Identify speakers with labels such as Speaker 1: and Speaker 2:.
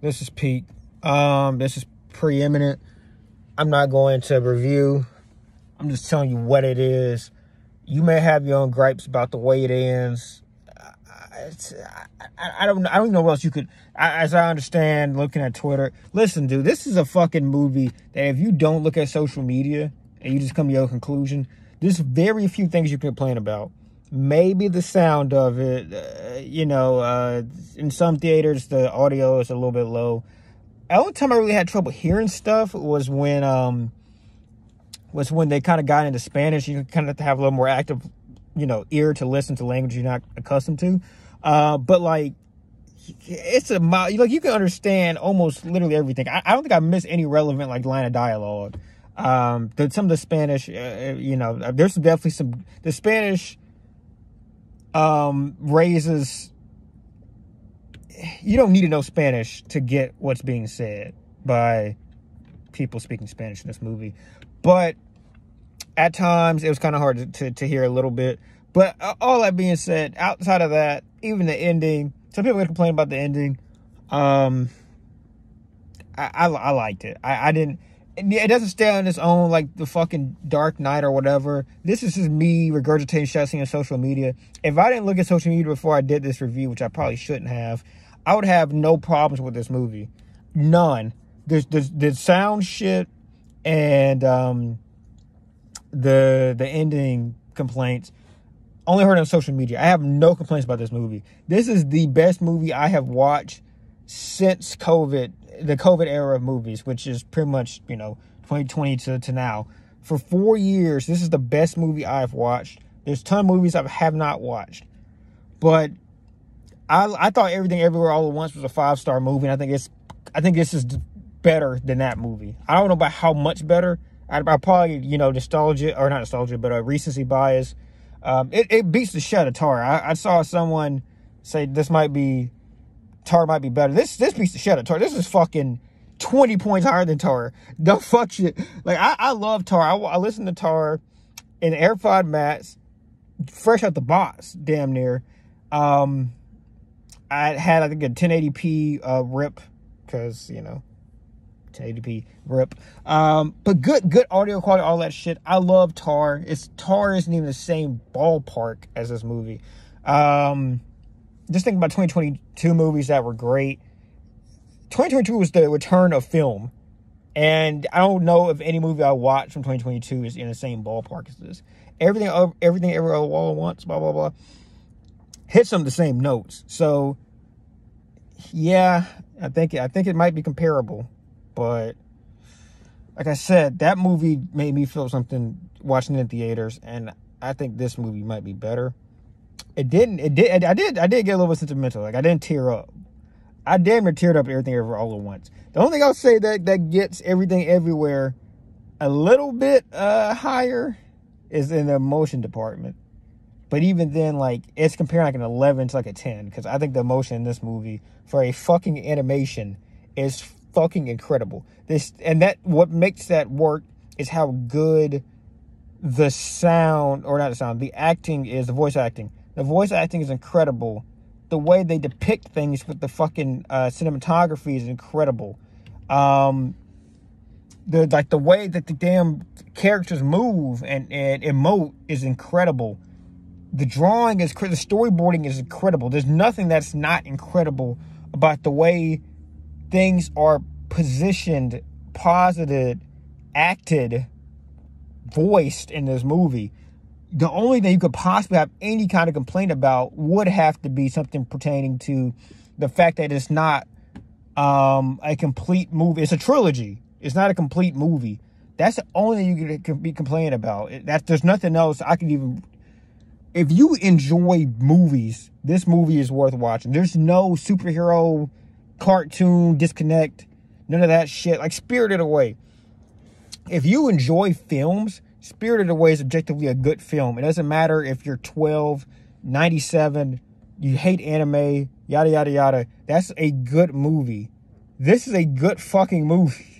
Speaker 1: This is peak. Um, this is preeminent. I'm not going to review. I'm just telling you what it is. You may have your own gripes about the way it ends. I, I, I don't I don't know what else you could as I understand looking at Twitter. Listen, dude, this is a fucking movie that if you don't look at social media and you just come to your conclusion, there's very few things you can complain about. Maybe the sound of it, uh, you know, uh, in some theaters the audio is a little bit low. The only time I really had trouble hearing stuff was when um was when they kind of got into Spanish. You kind of have have a little more active, you know, ear to listen to language you're not accustomed to. Uh, but like, it's a like you can understand almost literally everything. I, I don't think I miss any relevant like line of dialogue. Um, the, some of the Spanish, uh, you know, there's definitely some the Spanish um raises. You don't need to know Spanish to get what's being said by people speaking Spanish in this movie, but at times it was kind of hard to, to, to, hear a little bit. But uh, all that being said, outside of that, even the ending, some people complain about the ending. Um, I, I, I liked it. I, I didn't. It doesn't stay on its own like the fucking Dark Knight or whatever. This is just me regurgitating shit on social media. If I didn't look at social media before I did this review, which I probably shouldn't have, I would have no problems with this movie. None. There's the sound shit and um the the ending complaints only heard on social media. I have no complaints about this movie. This is the best movie I have watched since COVID, the COVID era of movies, which is pretty much, you know, 2020 to, to now. For four years, this is the best movie I've watched. There's a ton of movies I have not watched. But I I thought Everything Everywhere All at Once was a five star movie. And I think it's I think this is better than that movie. I don't know about how much better. I, I probably, you know, nostalgia, or not nostalgia, but a recency bias. Um, it, it beats the shit out of Tar. I, I saw someone say this might be, Tar might be better. This this piece of shit Tar. This is fucking 20 points higher than Tar. The fuck shit. Like, I, I love Tar. I, I listen to Tar in AirPod Max, fresh out the box, damn near. Um, I had, I think, a 1080p uh, rip because, you know, 1080p rip. Um, but good, good audio quality, all that shit. I love Tar. It's Tar isn't even the same ballpark as this movie. Um, just think about 2022 movies that were great. 2022 was the return of film. And I don't know if any movie I watched from 2022 is in the same ballpark as this. Everything, everything, everywhere, all at once, blah blah blah, hit some of the same notes. So, yeah, I think I think it might be comparable. But like I said, that movie made me feel something watching it in theaters, and I think this movie might be better. It didn't. It did. I did. I did get a little bit sentimental. Like I didn't tear up. I damn near teared up everything ever all at once. The only thing I'll say that that gets everything everywhere a little bit uh higher is in the emotion department. But even then, like it's comparing like an 11 to like a 10 because I think the emotion in this movie for a fucking animation is fucking incredible. This and that what makes that work is how good the sound or not the sound, the acting is, the voice acting. The voice acting is incredible. The way they depict things with the fucking uh, cinematography is incredible. Um, the like the way that the damn characters move and, and emote is incredible. The drawing is the storyboarding is incredible. There's nothing that's not incredible about the way things are positioned, posited, acted, voiced in this movie. The only thing you could possibly have any kind of complaint about would have to be something pertaining to the fact that it's not um, a complete movie. It's a trilogy. It's not a complete movie. That's the only thing you could be complaining about. That there's nothing else I can even. If you enjoy movies, this movie is worth watching. There's no superhero cartoon disconnect, none of that shit. Like Spirited Away. If you enjoy films, Spirited Away is objectively a good film. It doesn't matter if you're 12, 97, you hate anime, yada, yada, yada. That's a good movie. This is a good fucking movie.